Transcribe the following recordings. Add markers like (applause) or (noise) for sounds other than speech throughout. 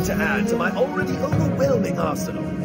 More to add to my already overwhelming arsenal.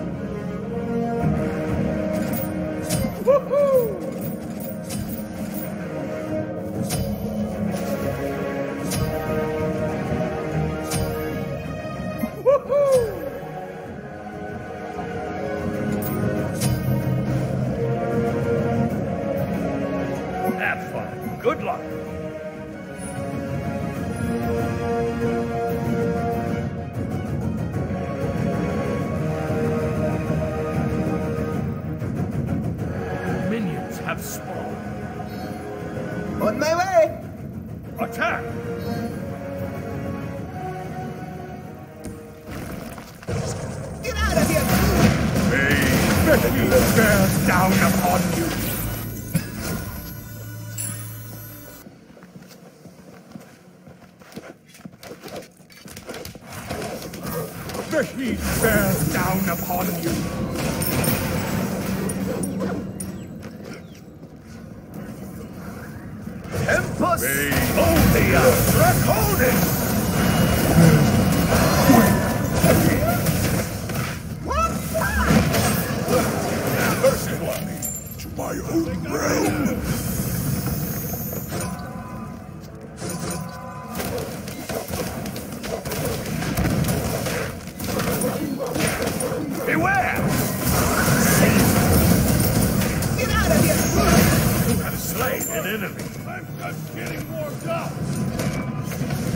The heat bears down upon you. An enemy. I'm just getting warmed up.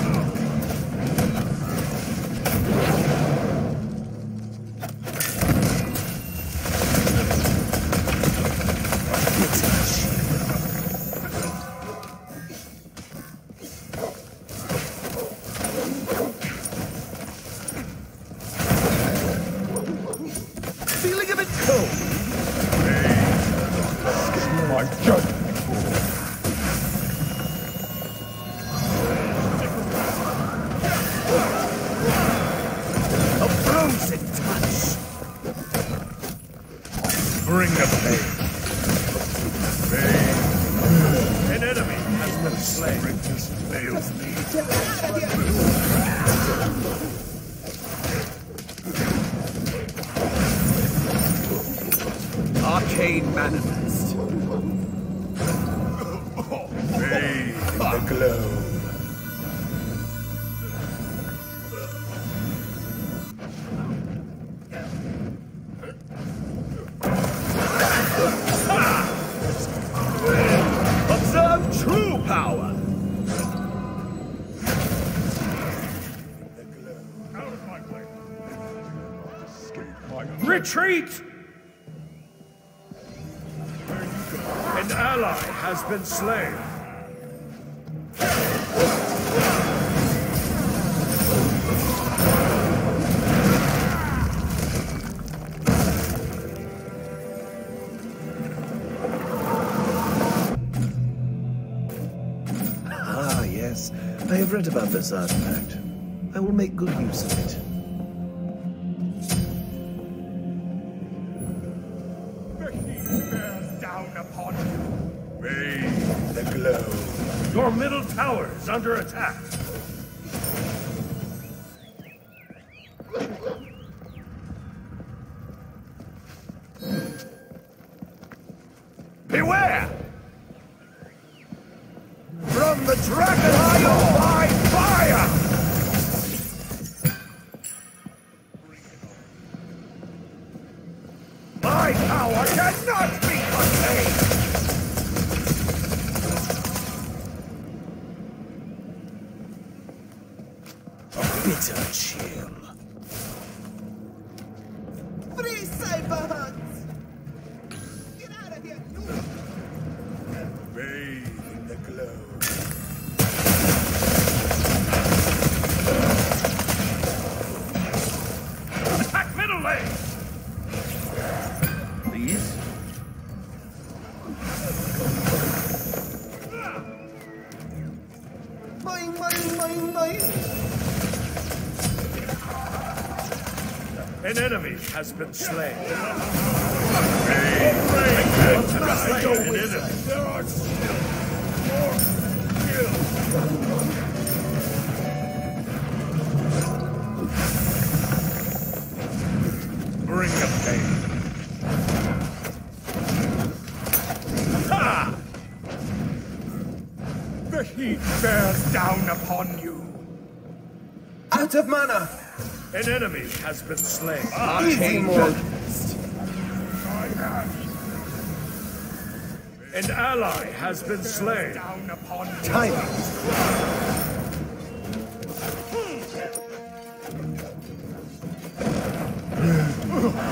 Has been slain. Arcane manifest. Retreat! An ally has been slain. Ah, yes. I have read about this artifact. I will make good use of it. Your middle tower is under attack. Beware! From the dragon boing! An enemy has been slain. Bathe in the glow. Slain an enemy. There are still more The An enemy has been slain. Ah, Easy, Morg. An ally has been slain. Down upon you. Timing.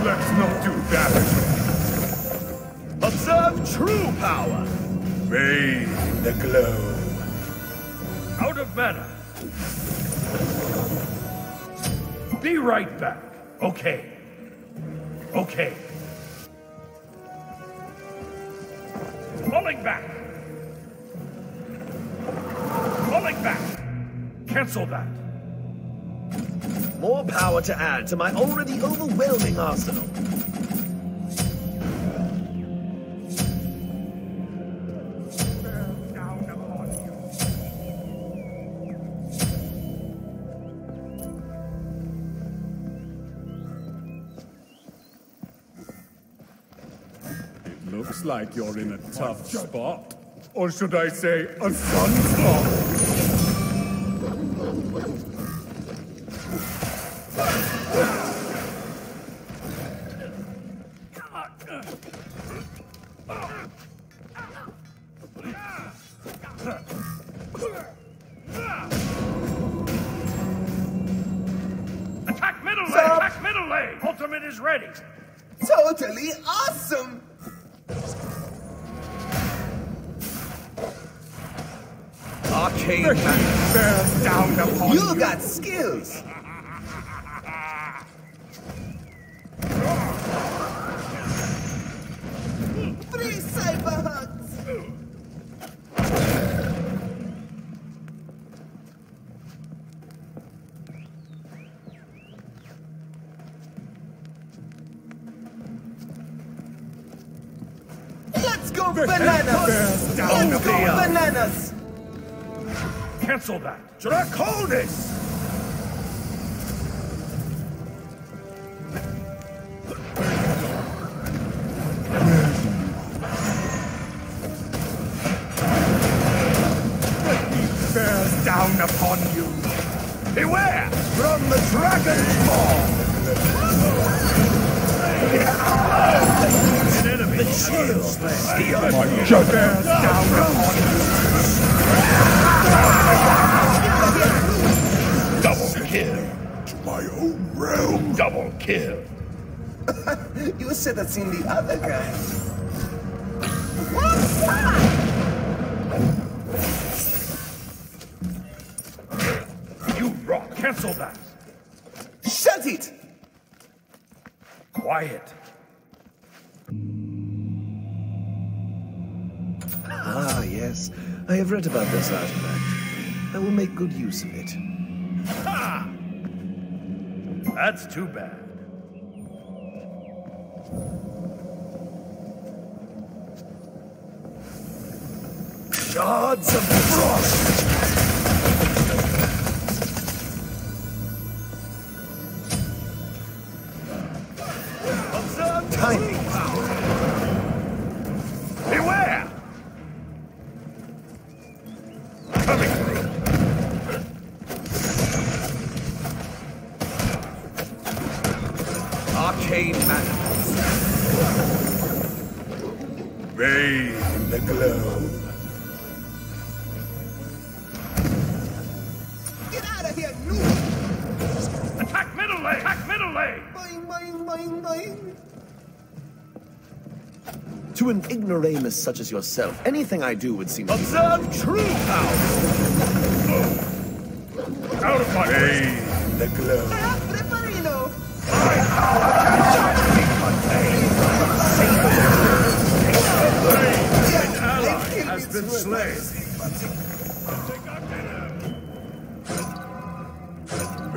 Let's not do that. Observe true power! Bathe in the glow. Out of mana. Be right back. Okay. Okay. Falling back. Falling back. Cancel that. More power to add to my already overwhelming arsenal. Like you're in a tough spot. Or should I say, a sunspot? Arcane bears (laughs) down upon you! You got skills! Cancel that! Draconis! The bears down upon you! Beware! From the dragon's maw! An enemy the shield! The bears down upon you! Double kill! To my own realm! Double kill! (laughs) You should have seen the other guy. You rock! Cancel that! Shut it! Quiet! Have read about this artifact. I will make good use of it. Ha! That's too bad. Shards of frost! Out of here, noob! Attack middle lane! Attack middle lane! Boing, boing, boing, boing. To an ignoramus such as yourself, anything I do would seem Observe true power! Out of my way! the glow. Ah, Preparino! An ally has been slain.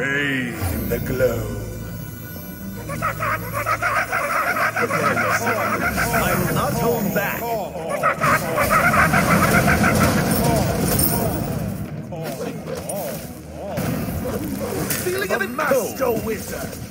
Bathe in the glow. I'm not hold back. Feeling a bit master wizard.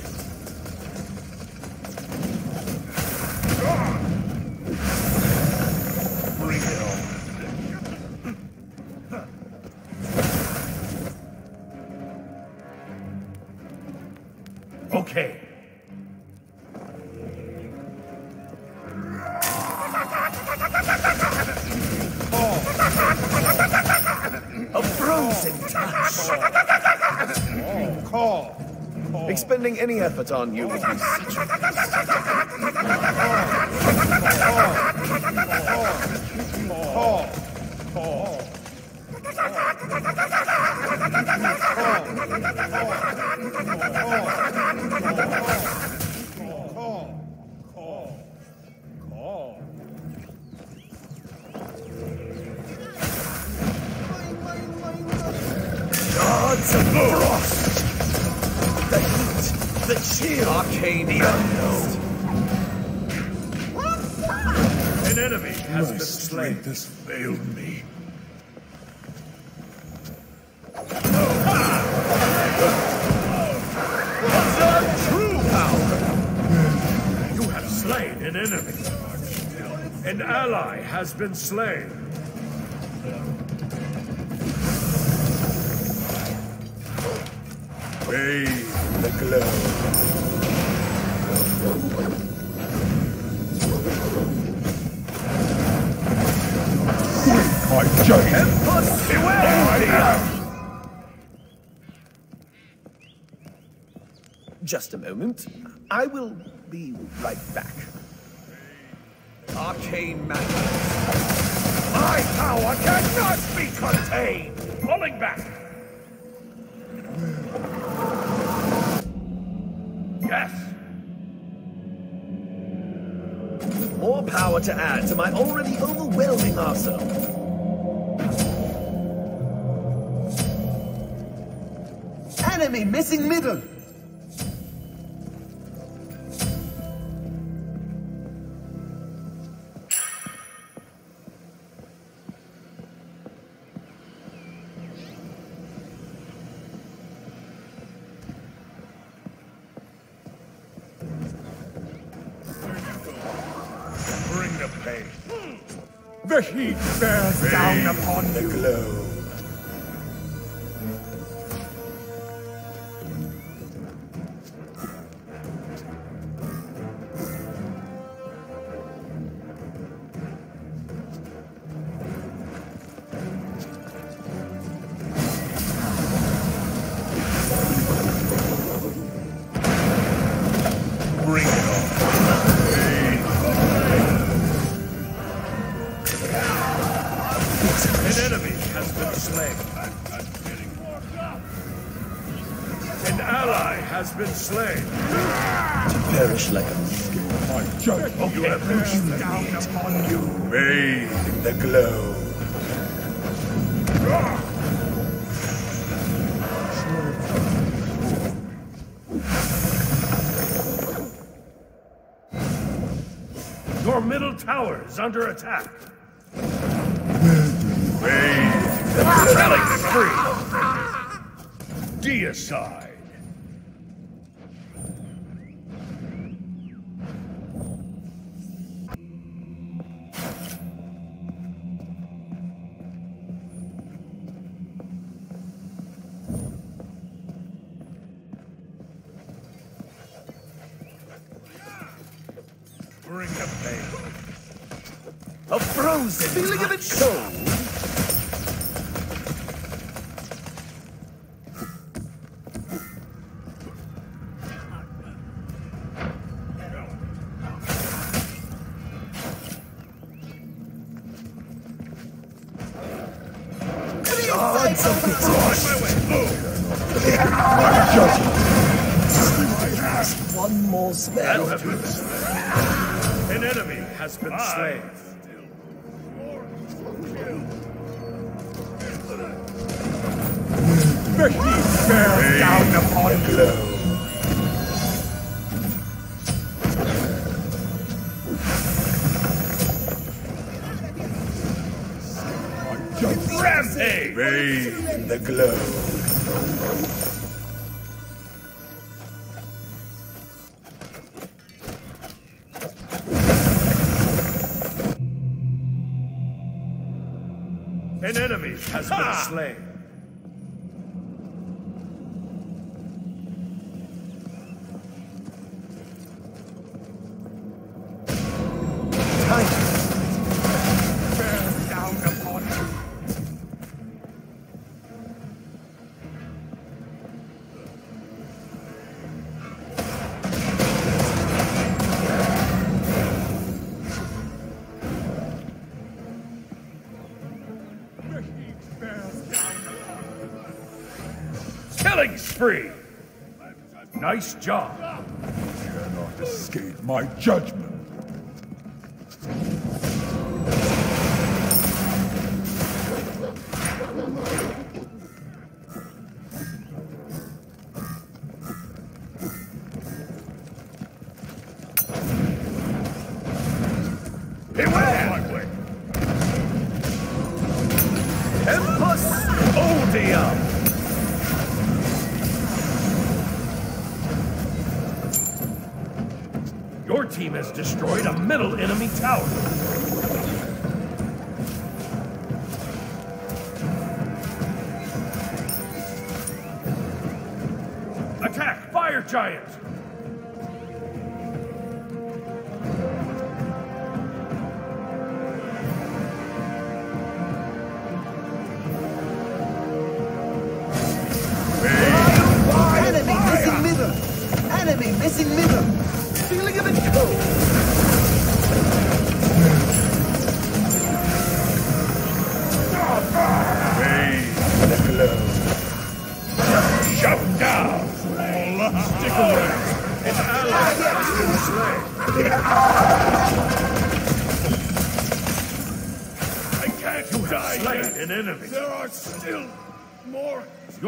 Any effort on you has been slain. Bathe the glow. My giant Just a moment. I will be right back. Arcane magic. My power cannot be contained! Falling back! Yes! More power to add to my already overwhelming arsenal. Enemy missing middle. Heat bears down upon the you. You have down upon you. in the glow. Your middle tower is under attack. Bathe the Telling free. Deicide. One more spell. You have been slain. An enemy has been slain. Heat bears down upon glow. Rampage! Bathe in the glow. An enemy has been slain. Spree! Nice job. You cannot escape my judgment. Destroyed a middle enemy tower.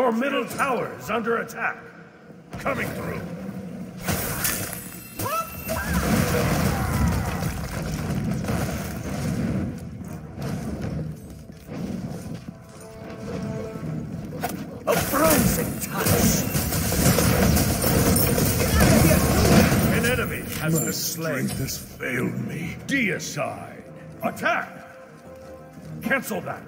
Your middle tower is under attack. Coming through. A frozen touch! An enemy has My been slain. strength has failed me. Deicide. Attack! Cancel that.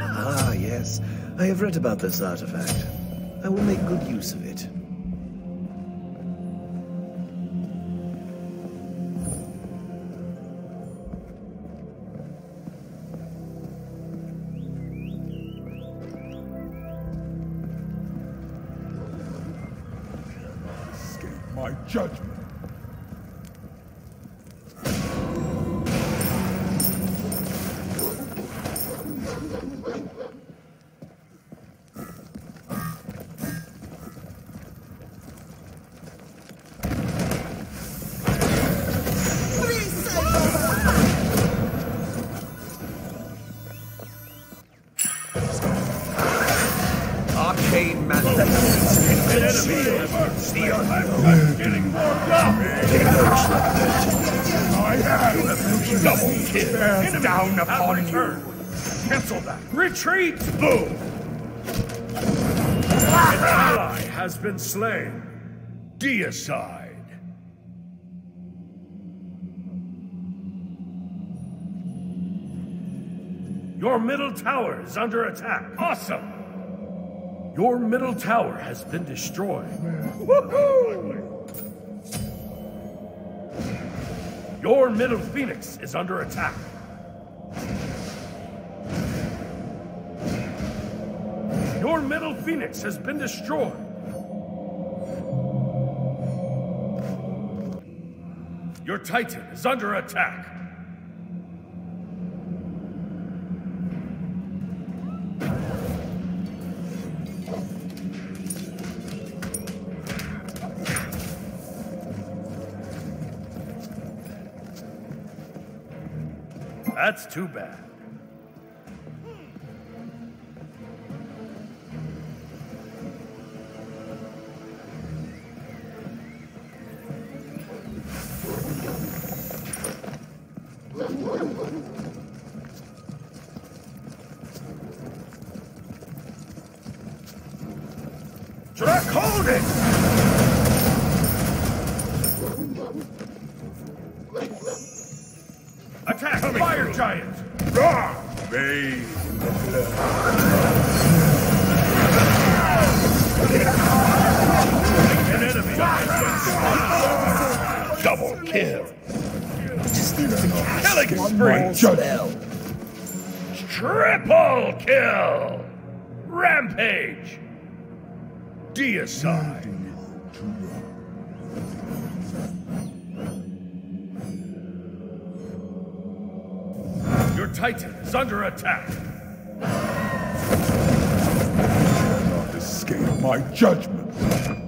Ah, yes. I have read about this artifact. I will make good use of it. My judgment. Retreat! Boom! An ally has been slain. Deicide. Your middle tower is under attack. Awesome! Your middle tower has been destroyed. Your middle phoenix is under attack. Your metal phoenix has been destroyed. Your titan is under attack. That's too bad. Spell. Triple kill! Rampage! Deicide! Your Titan is under attack! Cannot escape my judgment.